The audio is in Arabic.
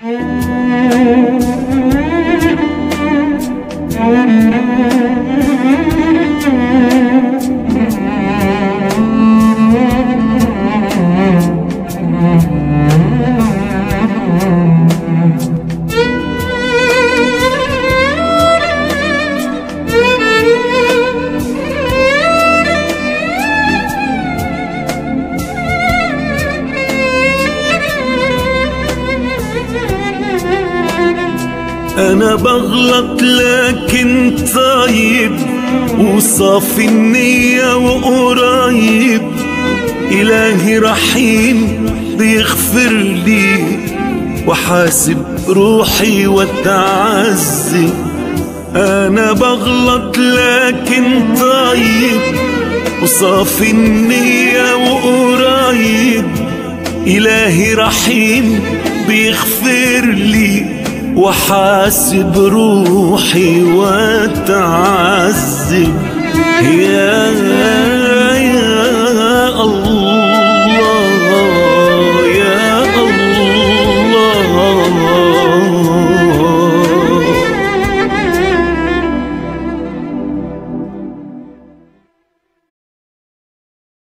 Música أنا بغلط لكن طيب وصافي النية وقريب. إلهي رحيم بيغفر لي وحاسب روحي وتعذب. أنا بغلط لكن طيب وصافي النية وقريب. إلهي رحيم بيغفر لي وحاسب روحي وتعذب. يا